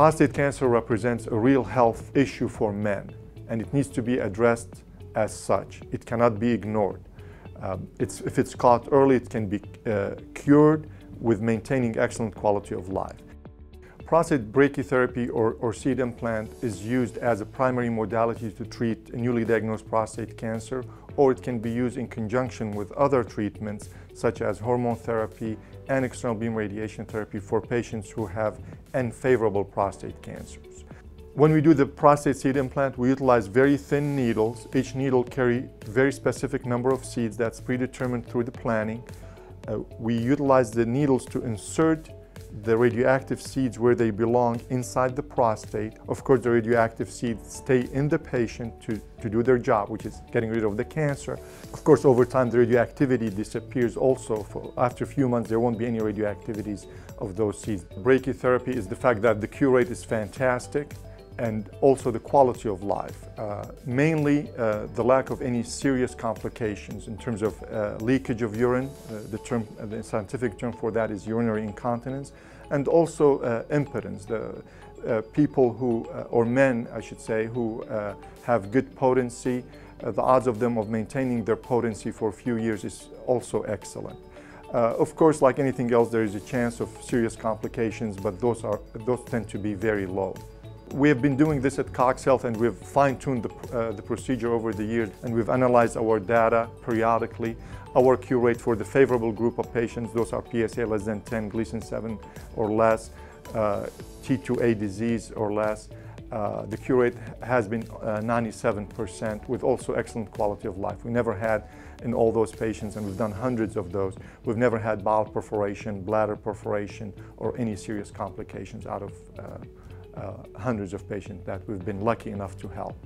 Prostate cancer represents a real health issue for men and it needs to be addressed as such. It cannot be ignored. Um, it's, if it's caught early, it can be uh, cured with maintaining excellent quality of life. Prostate brachytherapy or, or seed implant is used as a primary modality to treat newly diagnosed prostate cancer, or it can be used in conjunction with other treatments such as hormone therapy and external beam radiation therapy for patients who have unfavorable prostate cancers. When we do the prostate seed implant, we utilize very thin needles. Each needle carry very specific number of seeds that's predetermined through the planning. Uh, we utilize the needles to insert the radioactive seeds where they belong inside the prostate. Of course, the radioactive seeds stay in the patient to, to do their job, which is getting rid of the cancer. Of course, over time, the radioactivity disappears also. For, after a few months, there won't be any radioactivities of those seeds. Brachytherapy is the fact that the cure rate is fantastic and also the quality of life. Uh, mainly uh, the lack of any serious complications in terms of uh, leakage of urine. Uh, the, term, uh, the scientific term for that is urinary incontinence. And also uh, impotence. The people who, or men I should say, who have good potency, the odds of them of maintaining their potency for a few years is also excellent. of course, like anything else, there is a chance of serious complications, but those, are, those tend to be very low. We have been doing this at Cox Health and we've fine-tuned the, uh, the procedure over the years and we've analyzed our data periodically. Our cure rate for the favorable group of patients, those are PSA less than 10, Gleason 7 or less, uh, T2A disease or less. Uh, the cure rate has been 97% uh, with also excellent quality of life. We never had in all those patients, and we've done hundreds of those, we've never had bowel perforation, bladder perforation, or any serious complications out of uh, Uh, hundreds of patients that we've been lucky enough to help.